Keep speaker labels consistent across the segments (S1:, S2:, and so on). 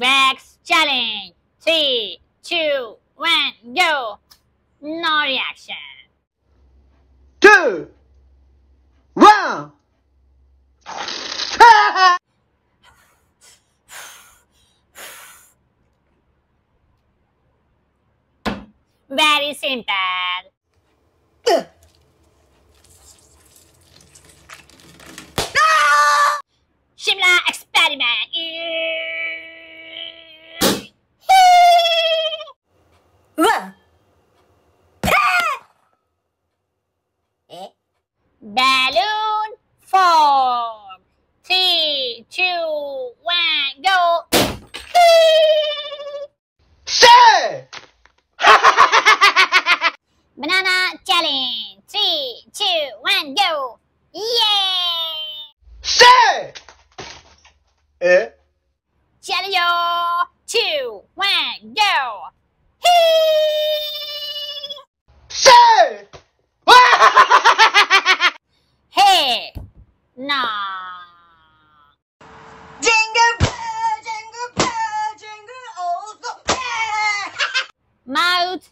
S1: Wax challenge. Three, two, one, go. No reaction.
S2: two, one.
S1: Very simple. Balloon form. Three, two, one, go.
S2: Say!
S1: Banana challenge. Three, two, one, go. Yay!
S2: Say! Eh?
S1: Challenge. Two, one, go.
S2: Say!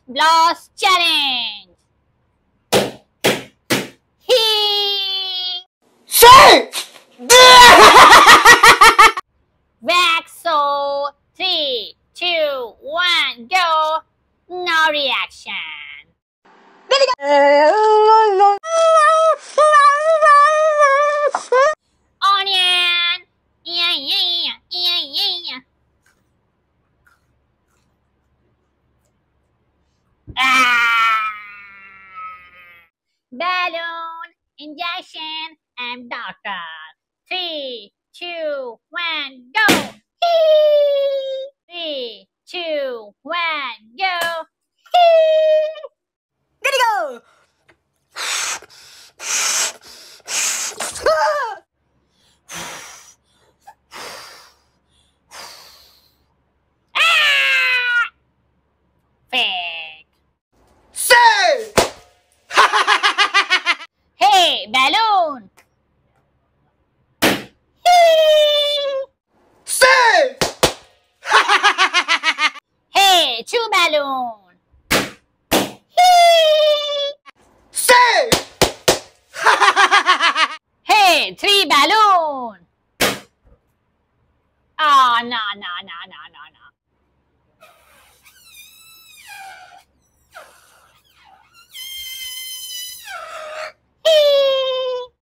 S1: Blast challenge. Hee!
S2: Say!
S1: Waxo. Three, two, one, go. No reaction. Balloon injection and doctor. Three, two, one, go. Hee! Three, two, one, go. Hee!
S3: Gotta go.
S1: Ah! Fake.
S2: Say!
S1: Hey, balloon. Hee!
S2: Say!
S1: Two balloon.
S2: Say!
S1: Hey, three balloon. Ah, no, no, no,